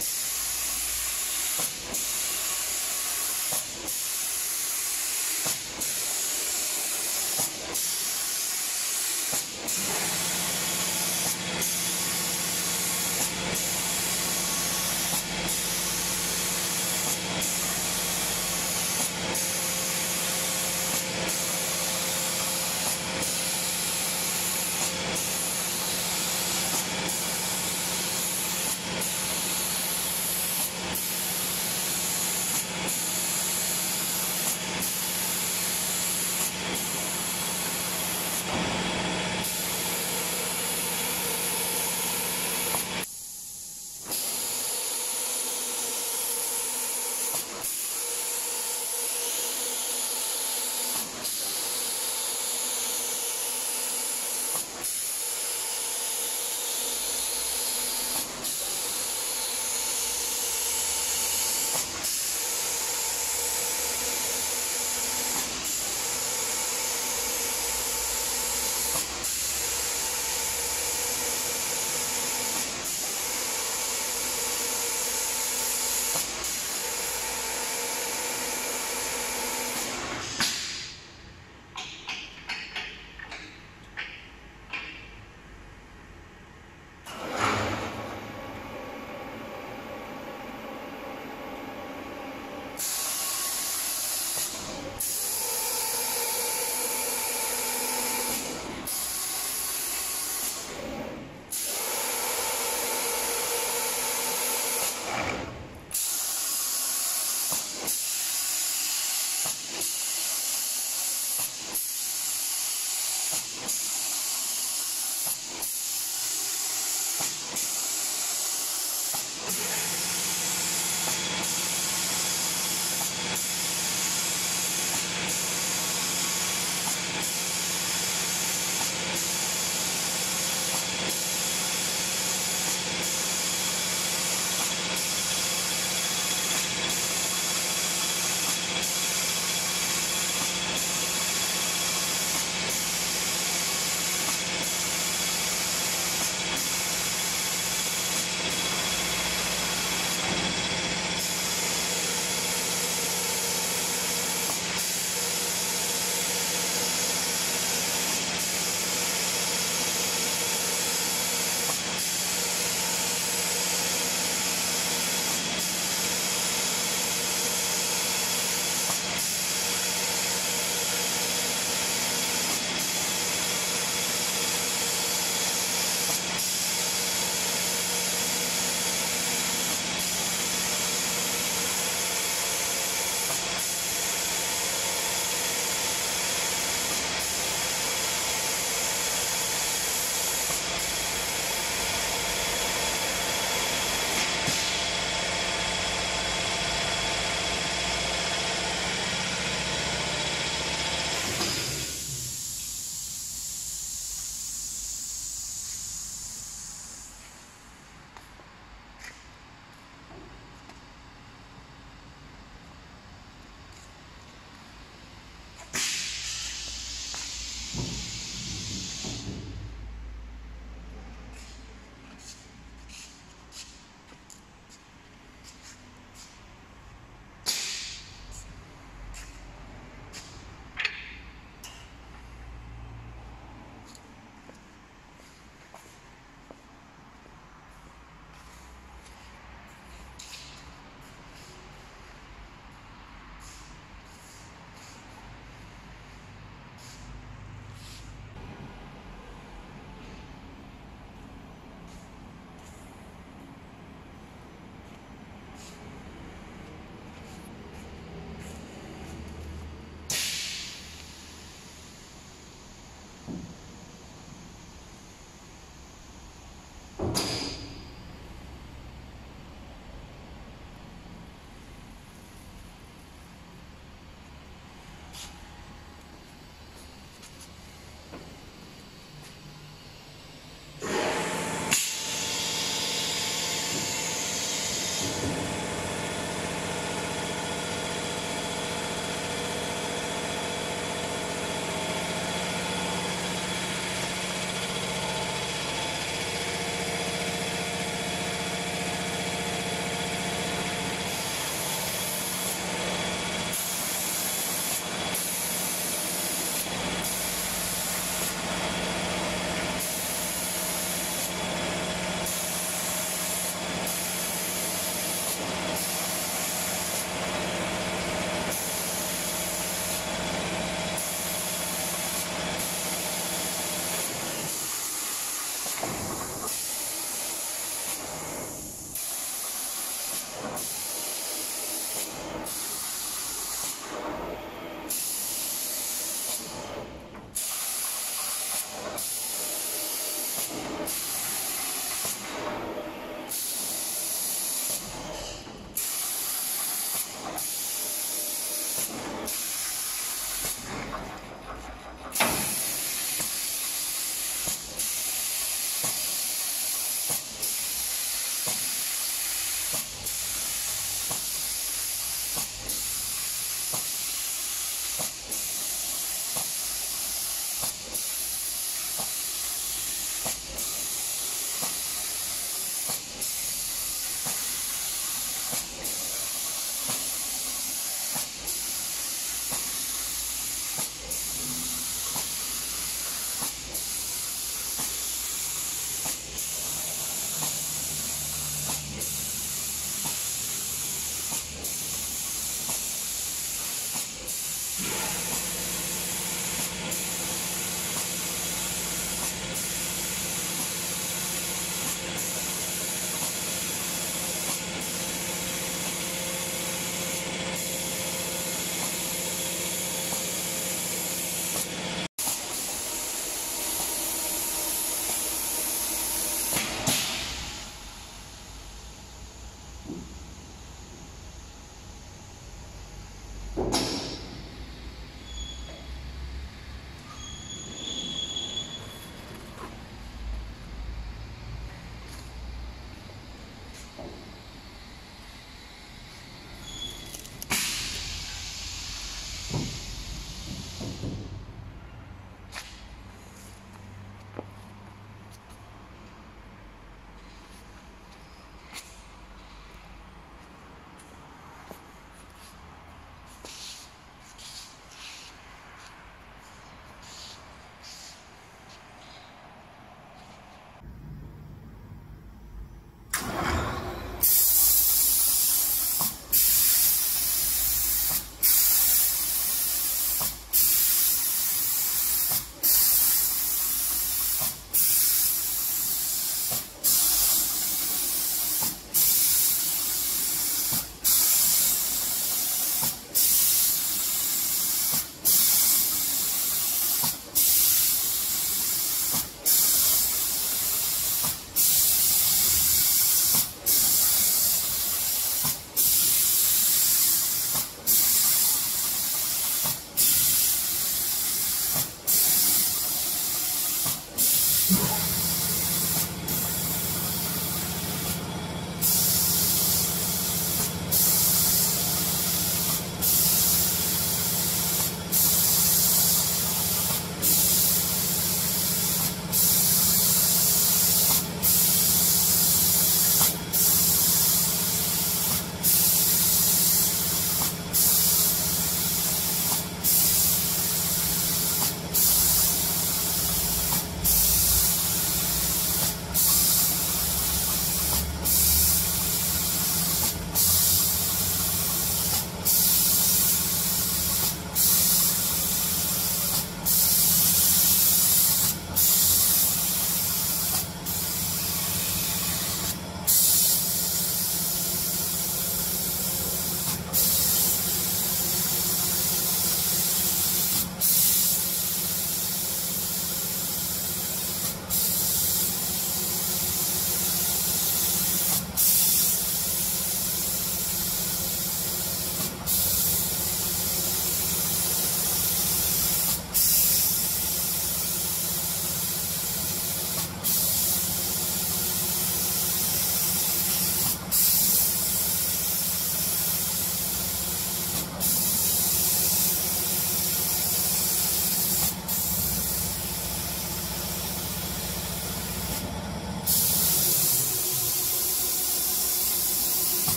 you